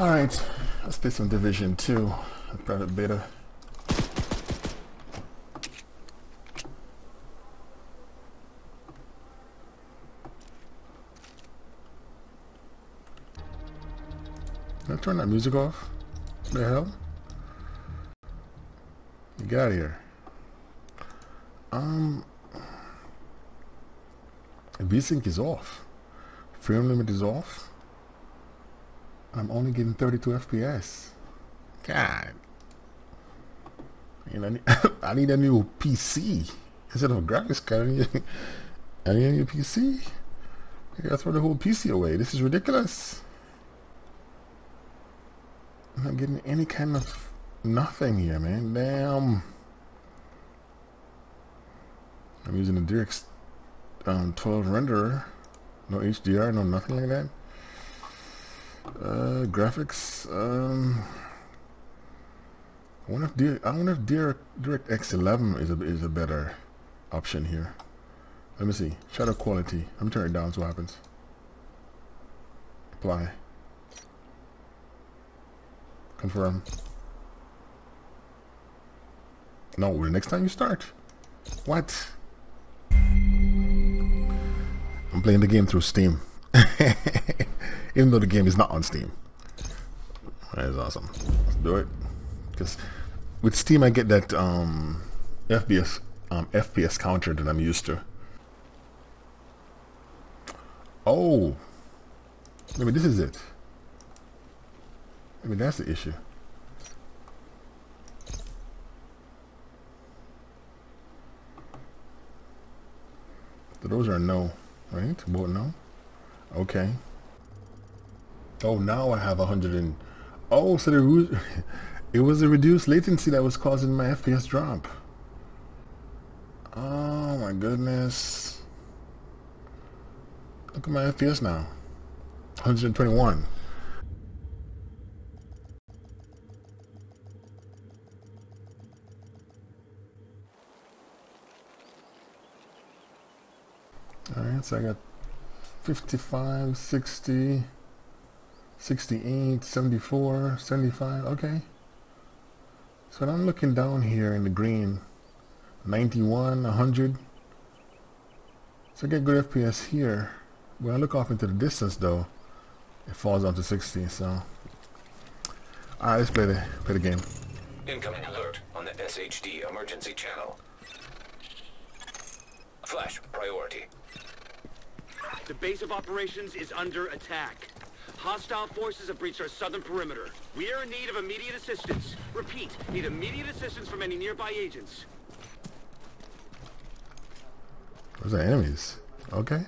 Alright, let's play some Division 2, private beta. Can I turn that music off? The hell? You got here. Um, VSync is off. Frame limit is off. I'm only getting 32 FPS. God. I need, I need a new PC instead of a graphics card. I need, I need a new PC. I gotta throw the whole PC away. This is ridiculous. I'm not getting any kind of nothing here, man. Damn. I'm using the DirectX um, 12 renderer. No HDR, no nothing like that. Uh, graphics. Um, I wonder if Dir I wonder if Direct DirectX 11 is a is a better option here. Let me see. Shadow quality. Let me turn it down. So what happens. Apply. Confirm. No, the next time you start. What? I'm playing the game through Steam. Even though the game is not on Steam. That is awesome. Let's do it. Because with Steam I get that um, FPS um, FPS counter that I'm used to. Oh. Maybe this is it. Maybe that's the issue. So those are no, right? Both no. Okay. Oh, now I have a hundred and. Oh, so the it was a reduced latency that was causing my FPS drop. Oh my goodness. Look at my FPS now. 121. Alright, so I got 55, 60, 68, 74, 75, okay. So I'm looking down here in the green, 91, 100. So I get good FPS here. When I look off into the distance though, it falls down to 60, so. Alright, let's play the, play the game. Incoming alert on the SHD emergency channel. Flash priority. The base of operations is under attack. Hostile forces have breached our southern perimeter. We are in need of immediate assistance. Repeat, need immediate assistance from any nearby agents. Those are enemies. Okay.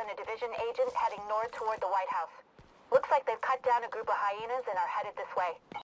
On a division agent heading north toward the White House. Looks like they've cut down a group of hyenas and are headed this way.